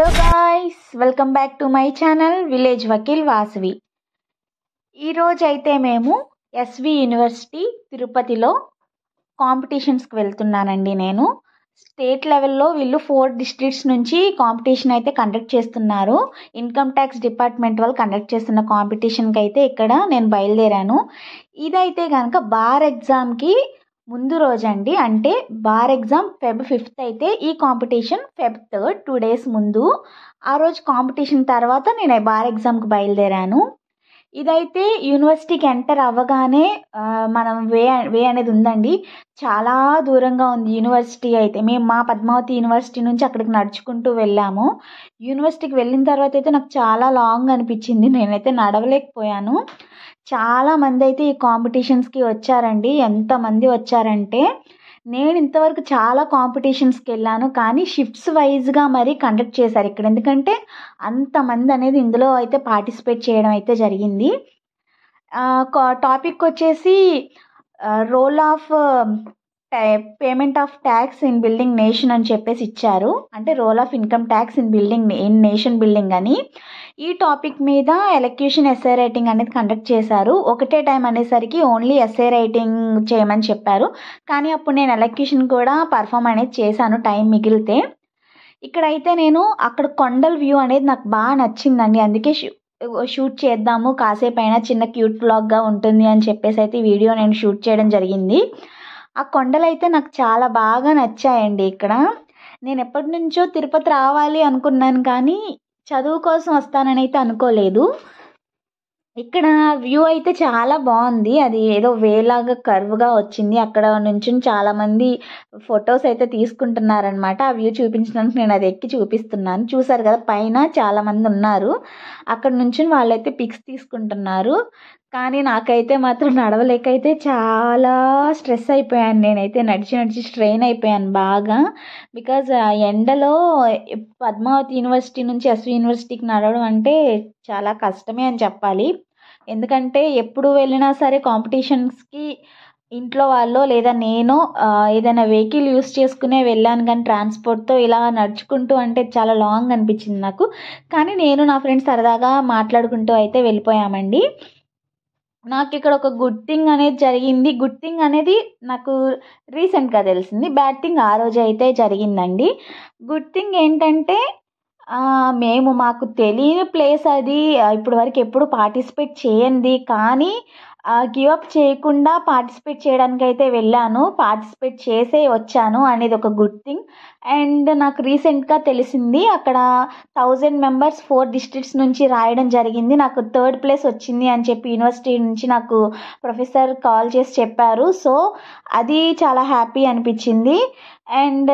Hello guys welcome back to my channel village Vakeel Vasavi ఈరోజు అయితే మేము SV university తిరుపతిలో కాంపిటీషన్స్కి వెళ్తున్నానండి నేను. స్టేట్ లెవెల్లో వీళ్ళు ఫోర్ డిస్ట్రిక్ట్స్ నుంచి కాంపిటీషన్ అయితే కండక్ట్ చేస్తున్నారు. ఇన్కమ్ ట్యాక్స్ డిపార్ట్మెంట్ వాళ్ళు కండక్ట్ చేస్తున్న కాంపిటీషన్కి అయితే ఇక్కడ నేను బయలుదేరాను. ఇదైతే కనుక బార్ ఎగ్జామ్కి ముందు రోజండి. అంటే బార్ ఎగ్జామ్ ఫెబ్ ఫిఫ్త్ అయితే ఈ competition Feb third two days ముందు. ఆ రోజు కాంపిటీషన్ తర్వాత నేను బార్ ఎగ్జామ్కి బయలుదేరాను. ఇదైతే యూనివర్సిటీకి ఎంటర్ అవ్వగానే మనం వే వే అనేది ఉందండి. చాలా దూరంగా ఉంది యూనివర్సిటీ అయితే. మేము మా పద్మావతి యూనివర్సిటీ నుంచి అక్కడికి నడుచుకుంటూ వెళ్ళాము. యూనివర్సిటీకి వెళ్ళిన తర్వాత అయితే నాకు చాలా లాంగ్ అనిపించింది. నేనైతే నడవలేకపోయాను. చాలా మంది అయితే ఈ కాంపిటీషన్స్కి వచ్చారండి. ఎంతమంది వచ్చారంటే నేను ఇంతవరకు చాలా కాంపిటీషన్స్కి వెళ్ళాను కానీ షిఫ్ట్స్ వైజ్గా మరి కండక్ట్ చేశారు ఇక్కడ. ఎందుకంటే అంతమంది అనేది ఇందులో అయితే పార్టిసిపేట్ చేయడం అయితే జరిగింది. టాపిక్ వచ్చేసి role of payment of tax in building nation అని చెప్పేసి ఇచ్చారు. అంటే role of income tax in building in nation building అని. ఈ టాపిక్ మీద ఎలక్యూషన్ ఎస్ఏ రైటింగ్ అనేది కండక్ట్ చేశారు. ఒకటే టైం అనేసరికి ఓన్లీ ఎస్ఏ రైటింగ్ చేయమని చెప్పారు. కానీ అప్పుడు నేను ఎలక్యూషన్ కూడా పర్ఫామ్ అనేది చేశాను టైం మిగిలితే. ఇక్కడైతే నేను అక్కడ కొండల వ్యూ అనేది నాకు బాగా నచ్చిందండి. అందుకే షూట్ చేద్దాము కాసేపు అయినా చిన్న క్యూట్ బ్లాగ్గా ఉంటుంది అని చెప్పేసి అయితే వీడియో నేను షూట్ చేయడం జరిగింది. ఆ కొండలైతే నాకు చాలా బాగా నచ్చాయండి ఇక్కడ. నేను ఎప్పటి నుంచో తిరుపతి రావాలి అనుకున్నాను కానీ చదువు కోసం వస్తానని అయితే అనుకోలేదు. ఇక్కడ వ్యూ అయితే చాలా బాగుంది. అది ఏదో వేలాగా కర్వ్గా వచ్చింది. అక్కడ నుంచి చాలామంది ఫొటోస్ అయితే తీసుకుంటున్నారనమాట ఆ వ్యూ చూపించడానికి నేను అది ఎక్కి చూపిస్తున్నాను. చూసారు కదా పైన చాలామంది ఉన్నారు. అక్కడ నుంచి వాళ్ళైతే పిక్స్ తీసుకుంటున్నారు. కానీ నాకైతే మాత్రం నడవలేకైతే చాలా స్ట్రెస్ అయిపోయాను. నేనైతే నడిచి నడిచి స్ట్రెయిన్ అయిపోయాను బాగా. బికాజ్ ఆ ఎండలో పద్మావతి యూనివర్సిటీ నుంచి ఎస్వి యూనివర్సిటీకి నడవడం అంటే చాలా కష్టమే అని చెప్పాలి. ఎందుకంటే ఎప్పుడు వెళ్ళినా సరే కాంపిటీషన్స్కి ఇంట్లో వాళ్ళు లేదా నేను ఏదైనా వెహికల్ యూస్ చేసుకునే వెళ్ళాను కానీ ట్రాన్స్పోర్ట్తో ఇలా నడుచుకుంటూ అంటే చాలా లాంగ్ అనిపించింది నాకు. కానీ నేను నా ఫ్రెండ్స్ సరదాగా మాట్లాడుకుంటూ అయితే వెళ్ళిపోయామండి. నాకు ఇక్కడ ఒక గుడ్ థింగ్ అనేది జరిగింది. గుడ్ థింగ్ అనేది నాకు రీసెంట్గా తెలిసింది. బ్యాడ్ థింగ్ ఆ రోజు అయితే జరిగిందండి. గుడ్ థింగ్ ఏంటంటే మేము మాకు తెలియని ప్లేస్ అది. ఆ, ఇప్పటి వరకు ఎప్పుడు పార్టిసిపేట్ చేయండి కానీ గివ్ అప్ చేయకుండా పార్టిసిపేట్ చేయడానికి అయితే వెళ్ళాను. పార్టిసిపేట్ చేసే వచ్చాను అనేది ఒక గుడ్ థింగ్ అండ్ నాకు రీసెంట్గా తెలిసింది అక్కడ థౌజండ్ మెంబర్స్ ఫోర్ డిస్ట్రిక్ట్స్ నుంచి రాయడం జరిగింది. నాకు థర్డ్ ప్లేస్ వచ్చింది అని చెప్పి యూనివర్సిటీ నుంచి నాకు ప్రొఫెసర్ కాల్ చేసి చెప్పారు. సో అది చాలా హ్యాపీ అనిపించింది. అండ్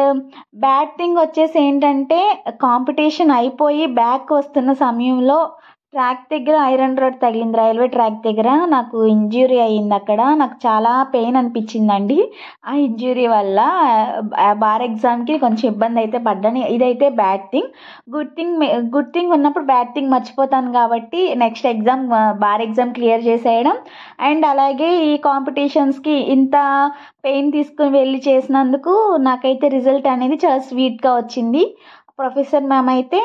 బ్యాడ్ థింగ్ వచ్చేసి ఏంటంటే కాంపిటీషన్ అయిపోయి బ్యాక్ వస్తున్న సమయంలో ట్రాక్ దగ్గర ఐరన్ రోడ్ తగిలింది. రైల్వే ట్రాక్ దగ్గర నాకు ఇంజ్యూరీ అయ్యింది అక్కడ. నాకు చాలా పెయిన్ అనిపించిందండి. ఆ ఇంజ్యూరీ వల్ల బార్ ఎగ్జామ్కి కొంచెం ఇబ్బంది అయితే పడ్డాను. ఇదైతే bad thing. Good thing good thing ఉన్నప్పుడు బ్యాడ్ థింగ్ మర్చిపోతాను కాబట్టి next exam bar exam clear చేసేయడం. అండ్ అలాగే ఈ కాంపిటీషన్స్కి ఇంత పెయిన్ తీసుకుని వెళ్ళి చేసినందుకు నాకైతే రిజల్ట్ అనేది చాలా స్వీట్గా వచ్చింది. ప్రొఫెసర్ మ్యామ్ అయితే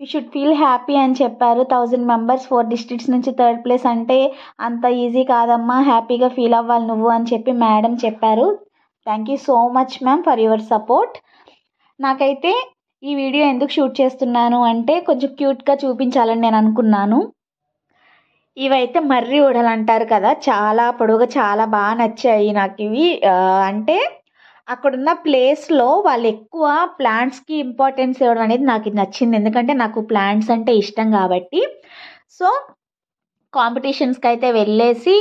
యూ షుడ్ ఫీల్ హ్యాపీ అని చెప్పారు. థౌజండ్ మెంబర్స్ ఫోర్ డిస్ట్రిక్ట్స్ నుంచి థర్డ్ ప్లేస్ అంటే అంత ఈజీ కాదమ్మా. హ్యాపీగా ఫీల్ అవ్వాలి నువ్వు అని చెప్పి మేడం చెప్పారు. Thank you so much ma'am for your support నాకైతే ఈ వీడియో ఎందుకు షూట్ చేస్తున్నాను అంటే కొంచెం క్యూట్గా చూపించాలని నేను అనుకున్నాను. ఇవైతే మర్రి ఊడలు అంటారు కదా చాలా పొడవుగా చాలా బాగా నచ్చాయి నాకు ఇవి. అంటే అక్కడున్న ప్లేస్లో వాళ్ళు ఎక్కువ ప్లాంట్స్కి ఇంపార్టెన్స్ ఇవ్వడం అనేది నాకు నచ్చింది. ఎందుకంటే నాకు ప్లాంట్స్ అంటే ఇష్టం కాబట్టి. సో కాంపిటీషన్స్కి అయితే వెళ్ళేసి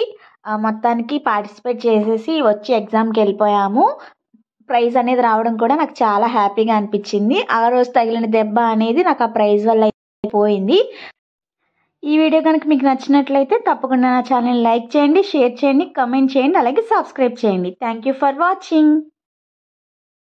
మొత్తానికి పార్టిసిపేట్ చేసేసి వచ్చి ఎగ్జామ్కి వెళ్ళిపోయాము. ప్రైజ్ అనేది రావడం కూడా నాకు చాలా హ్యాపీగా అనిపించింది. ఆ రోజు తగిలిన దెబ్బ అనేది నాకు ఆ ప్రైజ్ వల్ల అయిపోయింది ఈ వీడియో కనుక మీకు నచ్చినట్లయితే తప్పకుండా నా ఛానల్ లైక్ చేయండి షేర్ చేయండి కమెంట్ చేయండి అలాగే సబ్స్క్రైబ్ చేయండి. Thank you for watching